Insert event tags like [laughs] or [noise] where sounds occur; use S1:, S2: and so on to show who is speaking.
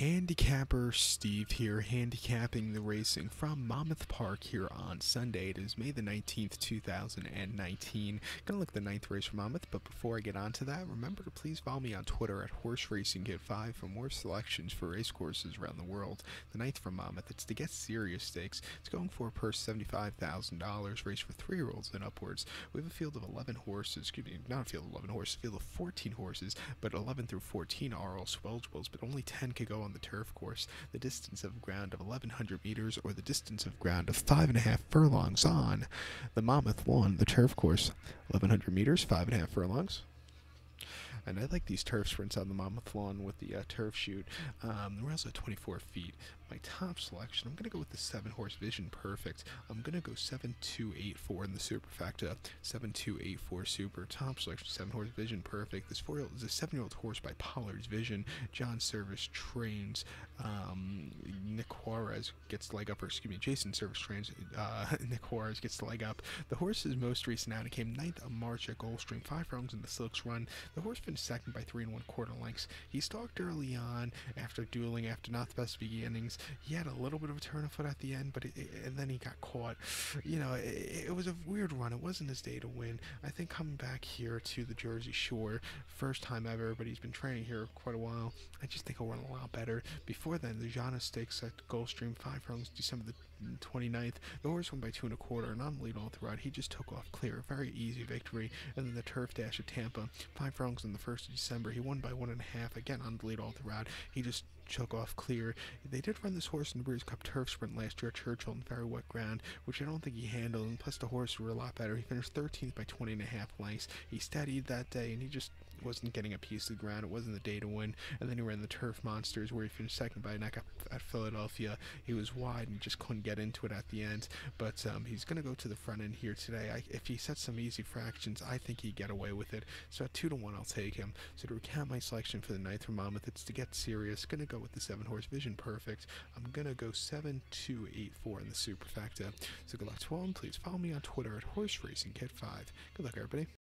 S1: Handicapper Steve here, handicapping the racing from Monmouth Park here on Sunday. It is May the 19th, 2019. Gonna look at the ninth race for Monmouth, but before I get on to that, remember to please follow me on Twitter at Horse Racing Kid 5 for more selections for race courses around the world. The ninth from Monmouth, it's to get serious stakes. It's going for a purse $75,000, race for three year olds and upwards. We have a field of 11 horses, excuse me, not a field of 11 horses, a field of 14 horses, but 11 through 14 are all also-eligibles, but only 10 can go on the turf course. The distance of ground of 1100 meters or the distance of ground of five and a half furlongs on the Monmouth lawn, the turf course. 1100 meters, five and a half furlongs. And I like these turf sprints on the Monmouth lawn with the uh, turf chute. Um, the rails at 24 feet. My top selection, I'm going to go with the 7 horse Vision Perfect. I'm going to go 7284 in the Superfecta. 7284 Super. Top selection, 7 horse Vision Perfect. This 4 is a 7 year old horse by Pollard's Vision. John Servis trains. Um, Nick Juarez gets the leg up, or excuse me, Jason Servis trains. Uh, [laughs] Nick Juarez gets the leg up. The horse's most recent outing came 9th of March at Gulfstream. Five rounds in the Silks run. The horse second by three and one quarter lengths. He stalked early on after dueling, after not the best beginnings. He had a little bit of a turn of foot at the end, but it, it, and then he got caught. You know, it, it was a weird run. It wasn't his day to win. I think coming back here to the Jersey Shore, first time ever, but he's been training here quite a while. I just think he'll run a lot better. Before then, the Janus Stakes at Gulfstream, five rounds, December the 29th. The horse won by two and a quarter, and on the lead all throughout. He just took off clear. Very easy victory. And then the turf dash at Tampa, five furlongs in the 1st of December. He won by one and a half, again on the lead all throughout. He just took off clear. They did run this horse in the Breeders' Cup Turf Sprint last year at Churchill in very wet ground, which I don't think he handled. And plus, the horse were a lot better. He finished 13th by 20 and a half lengths. He steadied that day, and he just wasn't getting a piece of the ground. It wasn't the day to win. And then he ran the Turf Monsters, where he finished second by a neck at Philadelphia. He was wide and just couldn't get into it at the end. But um, he's going to go to the front end here today. I, if he sets some easy fractions, I think he'd get away with it. So at two to one, I'll take him. So to recap my selection for the ninth for Monmouth, it's to get serious. Going to go with the seven horse Vision Perfect. I'm going to go seven two eight four in the Superfecta. So good luck to all, and please follow me on Twitter at Horse Racing Kid Five. Good luck, everybody.